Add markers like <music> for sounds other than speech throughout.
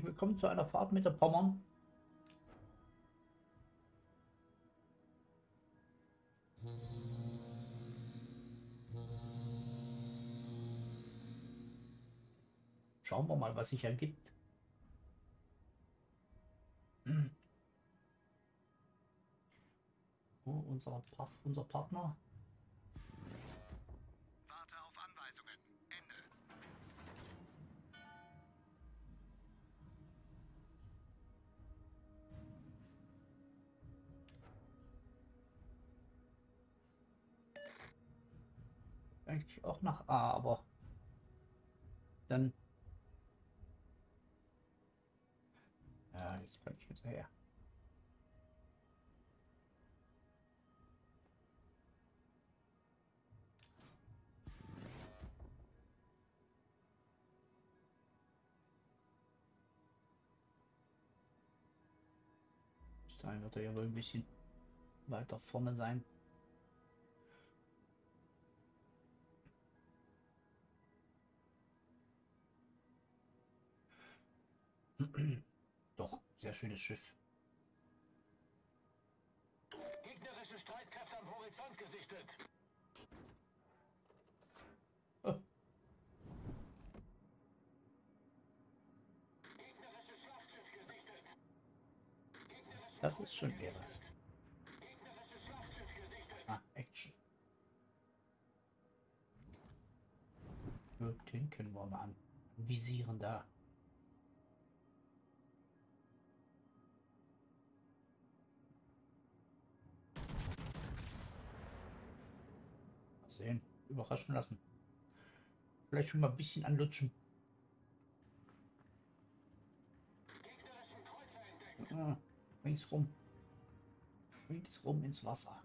Herzlich willkommen zu einer Fahrt mit der Pommern. Schauen wir mal, was sich ergibt. Oh, unser, pa unser Partner. Auch nach A, aber dann. Ja, jetzt kann ich hinterher. Sein wird er ja wohl ein bisschen weiter vorne sein. Doch, sehr schönes Schiff. Gegnerische Streitkräfte am Horizont gesichtet. Oh, Gegnerisches Schlachtschiff gesichtet. Gegnerische Das ist schon eher was. ah, Action. Den können wir mal an. Visieren da. Sehen. Überraschen lassen. Vielleicht schon mal ein bisschen anlutschen. Ah, ringsrum. Ringsrum ins Wasser.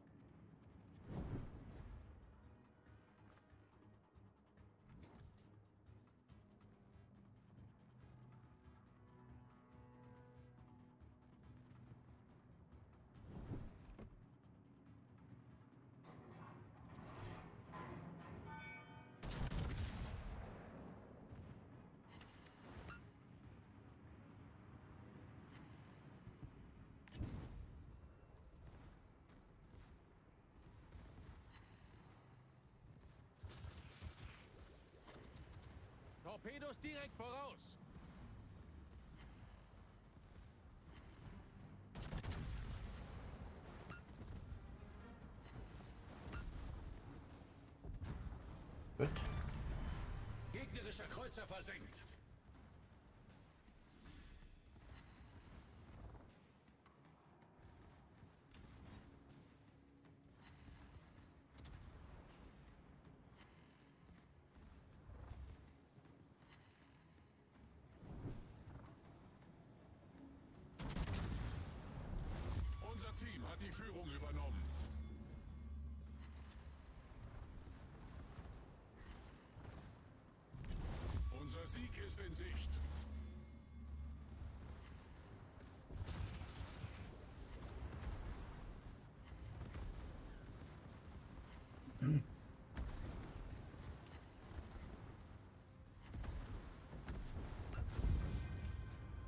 Torpedos direkt voraus. Gut. Gegnerischer Kreuzer versenkt. Unser Team hat die Führung übernommen. Unser Sieg ist in Sicht.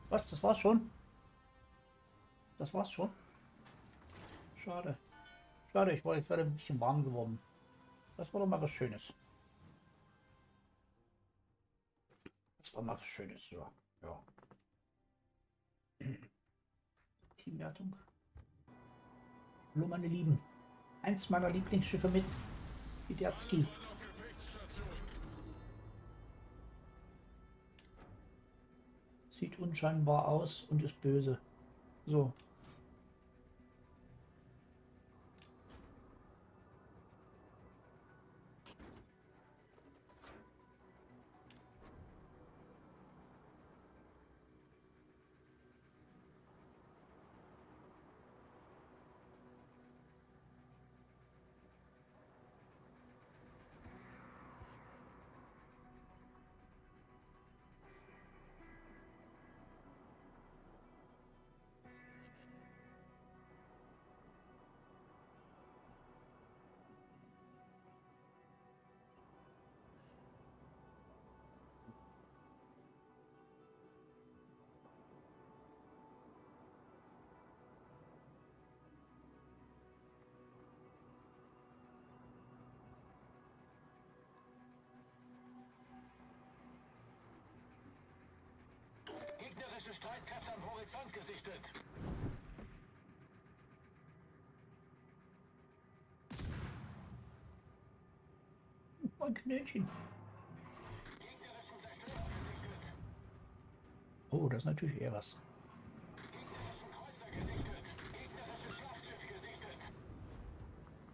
Was? Das war's schon? Das war's schon? Schade. Schade, ich war jetzt gerade ein bisschen warm geworden. Das war doch mal was Schönes. Das war mal was Schönes, ja. Ja. <clears throat> Teamwertung. Hallo meine Lieben. Eins meiner Lieblingsschiffe mit. Gefechtsstation. Sieht unscheinbar aus und ist böse. So. Gegnerische Streitkräfte am Horizont gesichtet. Mein Knötchen. Gegnerischen Zerstörer gesichtet. Oh, das ist natürlich eher was. Gegnerischen Kreuzer gesichtet. Gegnerisches Schlachtschiff gesichtet.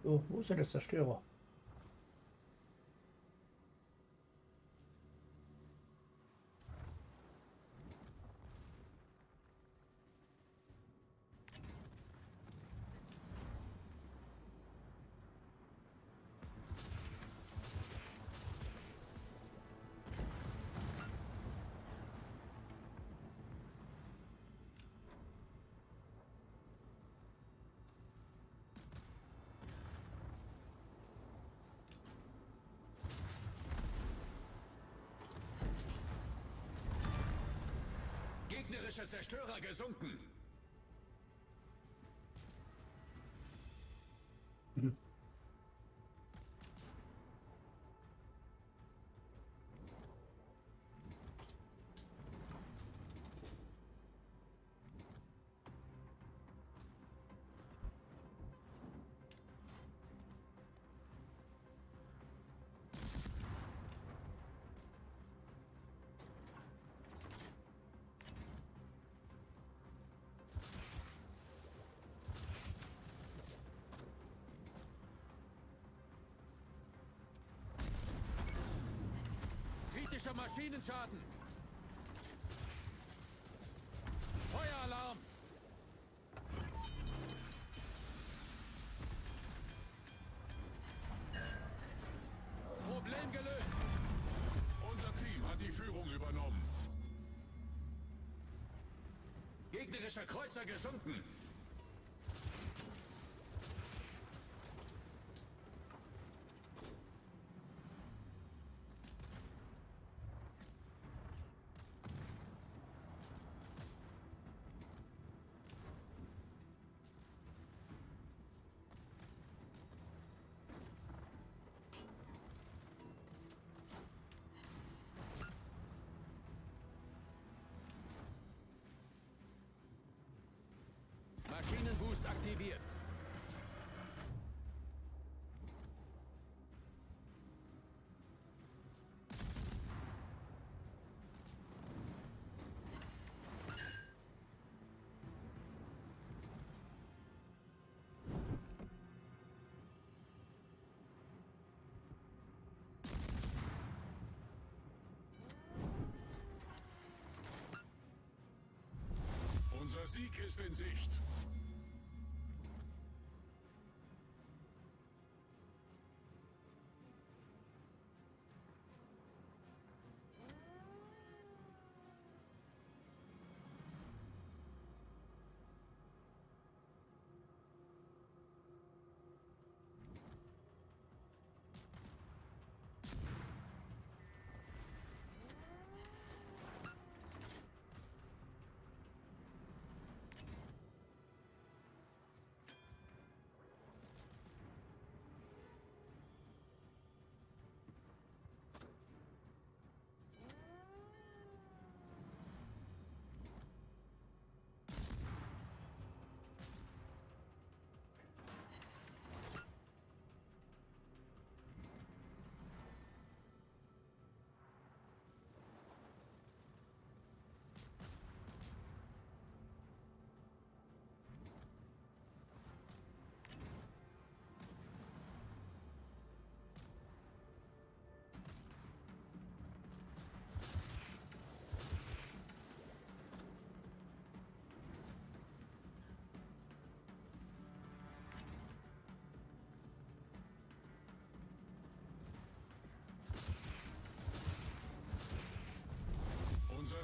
So, wo ist denn der Zerstörer? Gegnerische Zerstörer gesunken. Kritischer Maschinenschaden. Feueralarm. Problem gelöst. Unser Team hat die Führung übernommen. Gegnerischer Kreuzer gesunken. Aktiviert. Unser Sieg ist in Sicht.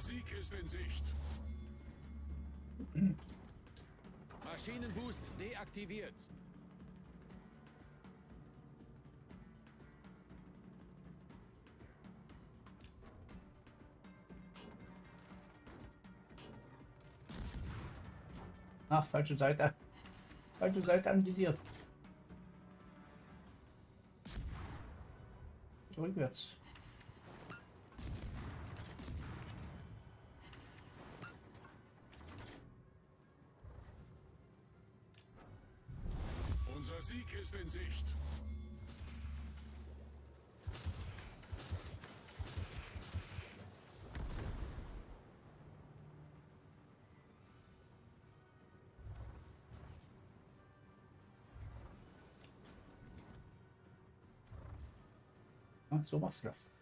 Unser Sieg ist in Sicht. Maschinenboost deaktiviert. Ach, falsche Seite. Falsche Seite anvisiert. Rückwärts. Sieg ist in Sicht. So machst du das.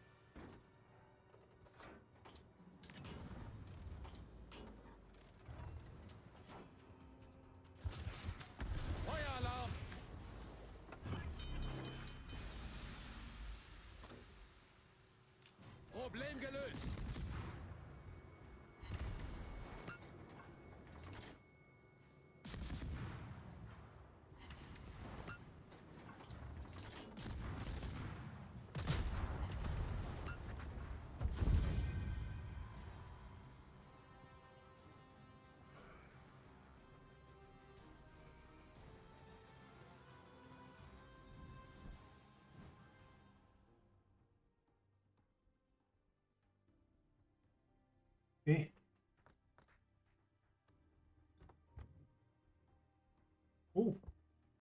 Problem gelöst! Okay.